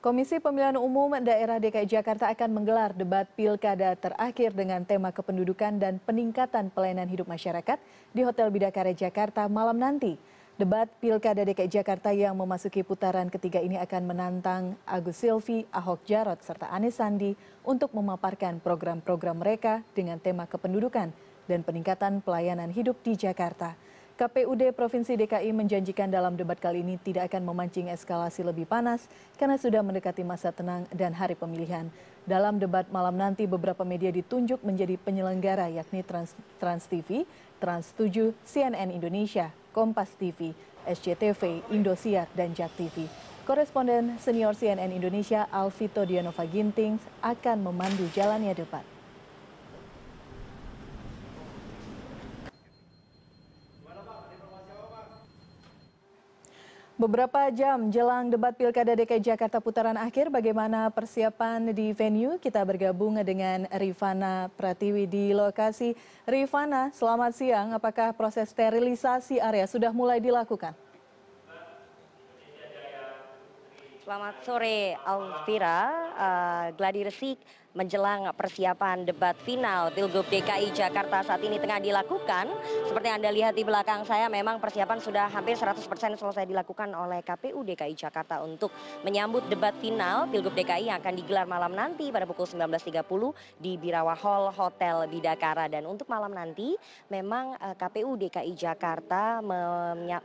Komisi Pemilihan Umum Daerah DKI Jakarta akan menggelar debat pilkada terakhir dengan tema kependudukan dan peningkatan pelayanan hidup masyarakat di Hotel Bidakara Jakarta malam nanti. Debat pilkada DKI Jakarta yang memasuki putaran ketiga ini akan menantang Agus Silvi, Ahok Jarot, serta Anies Sandi untuk memaparkan program-program mereka dengan tema kependudukan dan peningkatan pelayanan hidup di Jakarta. KPUD Provinsi DKI menjanjikan dalam debat kali ini tidak akan memancing eskalasi lebih panas karena sudah mendekati masa tenang dan hari pemilihan. Dalam debat malam nanti beberapa media ditunjuk menjadi penyelenggara yakni Trans, Trans TV, Trans 7, CNN Indonesia, Kompas TV, SCTV, Indosiar, dan JAK TV. Koresponden senior CNN Indonesia Alvito Dianova Gintings akan memandu jalannya debat. Beberapa jam jelang debat Pilkada DKI Jakarta putaran akhir, bagaimana persiapan di venue? Kita bergabung dengan Rifana Pratiwi di lokasi. Rifana, selamat siang. Apakah proses sterilisasi area sudah mulai dilakukan? Selamat sore, Alvira. Uh, Gladi Resik menjelang persiapan debat final Pilgub DKI Jakarta saat ini tengah dilakukan. Seperti yang Anda lihat di belakang saya memang persiapan sudah hampir 100% selesai dilakukan oleh KPU DKI Jakarta untuk menyambut debat final Pilgub DKI yang akan digelar malam nanti pada pukul 19.30 di Birawa Hall Hotel Bidakara. Dan untuk malam nanti memang eh, KPU DKI Jakarta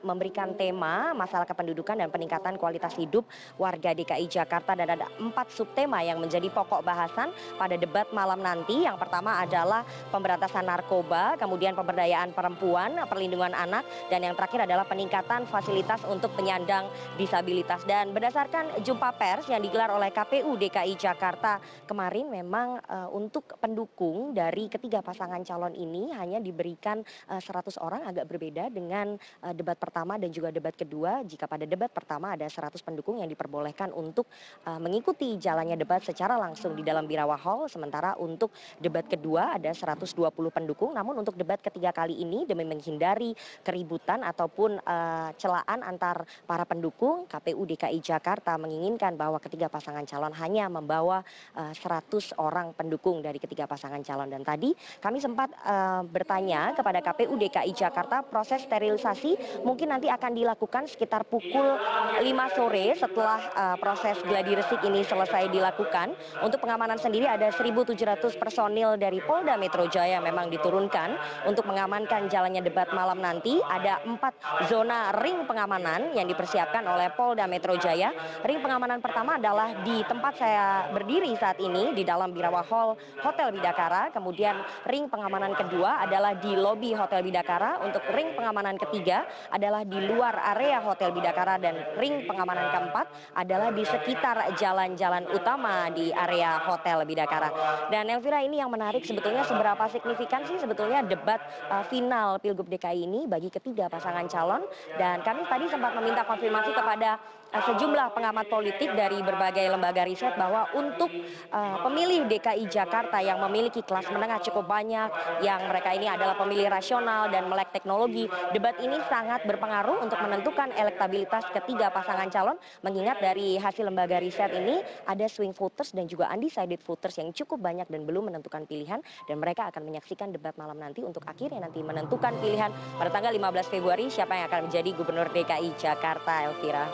memberikan tema masalah kependudukan dan peningkatan kualitas hidup warga DKI Jakarta dan ada empat subtema yang menjadi pokok bahasan pada debat malam nanti. Yang pertama adalah pemberantasan narkoba, kemudian pemberdayaan perempuan, perlindungan anak, dan yang terakhir adalah peningkatan fasilitas untuk penyandang disabilitas. Dan berdasarkan jumpa pers yang digelar oleh KPU DKI Jakarta kemarin memang uh, untuk pendukung dari ketiga pasangan calon ini hanya diberikan uh, eh, 100 orang agak berbeda dengan uh, debat pertama dan juga debat kedua. Jika pada debat pertama ada 100 pendukung yang diperbolehkan untuk uh, mengikuti jalannya debat secara langsung di dalam bira Jawa Hall. Sementara untuk debat kedua ada 120 pendukung. Namun untuk debat ketiga kali ini demi menghindari keributan ataupun uh, celaan antar para pendukung, KPU DKI Jakarta menginginkan bahwa ketiga pasangan calon hanya membawa uh, eh, 100 orang pendukung dari ketiga pasangan calon. Dan tadi kami sempat uh, bertanya kepada KPU DKI Jakarta proses sterilisasi mungkin nanti akan dilakukan sekitar pukul 5 sore setelah proses gladi resik ini selesai dilakukan. Untuk pengamanan sendiri sendiri ada 1.700 personil dari Polda Metro Jaya memang diturunkan untuk mengamankan jalannya debat malam nanti. Ada empat zona ring pengamanan yang dipersiapkan oleh Polda Metro Jaya. Ring pengamanan pertama adalah di tempat saya berdiri saat ini di dalam Birawa Hall Hotel Bidakara. Kemudian ring pengamanan kedua adalah di lobi Hotel Bidakara. Untuk ring pengamanan ketiga adalah di luar area Hotel Bidakara dan ring pengamanan keempat adalah di sekitar jalan-jalan utama di area Hotel Bidakara. Dan Elvira ini yang menarik sebetulnya seberapa signifikan sih sebetulnya debat uh, final Pilgub DKI ini bagi ketiga pasangan calon. Dan kami tadi sempat meminta konfirmasi kepada uh, sejumlah pengamat politik dari berbagai lembaga riset bahwa untuk uh, pemilih DKI Jakarta yang memiliki kelas menengah cukup banyak yang mereka ini adalah pemilih rasional dan melek teknologi, debat ini sangat berpengaruh untuk menentukan elektabilitas ketiga pasangan calon. Mengingat dari hasil lembaga riset ini ada swing voters dan juga undecided voters voters yang cukup banyak dan belum menentukan pilihan dan mereka akan menyaksikan debat malam nanti untuk akhirnya nanti menentukan pilihan pada tanggal 15 Februari siapa yang akan menjadi Gubernur DKI Jakarta Elvira.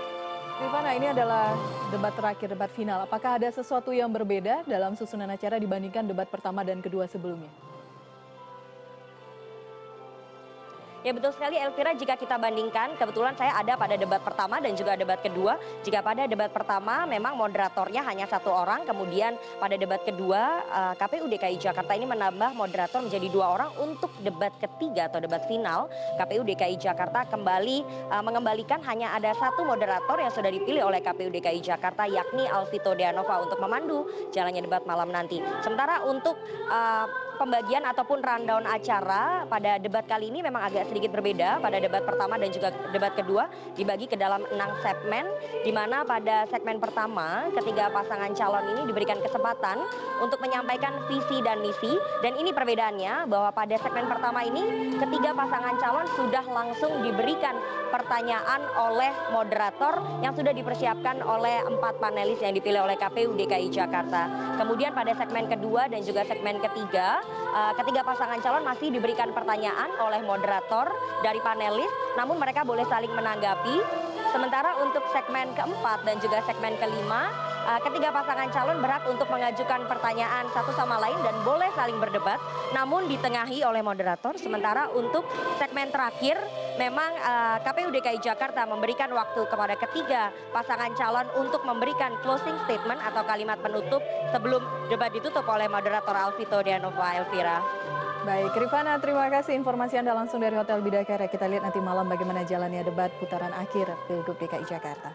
Rifana, ini adalah debat terakhir, debat final. Apakah ada sesuatu yang berbeda dalam susunan acara dibandingkan debat pertama dan kedua sebelumnya? Ya betul sekali Elvira jika kita bandingkan kebetulan saya ada pada debat pertama dan juga debat kedua. Jika pada debat pertama memang moderatornya hanya satu orang kemudian pada debat kedua eh, KPU DKI Jakarta ini menambah moderator menjadi dua orang untuk debat ketiga atau debat final. KPU DKI Jakarta kembali uh, mengembalikan hanya ada satu moderator yang sudah dipilih oleh KPU DKI Jakarta yakni Alvito Deanova untuk memandu jalannya debat malam nanti. Sementara untuk uh, pembagian ataupun rundown acara pada debat kali ini memang agak sedikit berbeda pada debat pertama dan juga debat kedua dibagi ke dalam enam segmen di mana pada segmen pertama ketiga pasangan calon ini diberikan kesempatan untuk menyampaikan visi dan misi dan ini perbedaannya bahwa pada segmen pertama ini ketiga pasangan calon sudah langsung diberikan pertanyaan oleh moderator yang sudah dipersiapkan oleh empat panelis yang dipilih oleh KPU DKI Jakarta. Kemudian pada segmen kedua dan juga segmen ketiga, ketiga pasangan calon masih diberikan pertanyaan oleh moderator dari panelis, namun mereka boleh saling menanggapi. Sementara untuk segmen keempat dan juga segmen kelima, uh, ketiga pasangan calon berhak untuk mengajukan pertanyaan satu sama lain dan boleh saling berdebat, namun ditengahi oleh moderator. Sementara untuk segmen terakhir, memang uh, KPU DKI Jakarta memberikan waktu kepada ketiga pasangan calon untuk memberikan closing statement atau kalimat penutup sebelum debat ditutup oleh moderator Alvito Dianova Elvira. Baik, Rifana, terima kasih informasi Anda langsung dari Hotel Bidakara. Kita lihat nanti malam bagaimana jalannya debat putaran akhir Pilgub DKI Jakarta.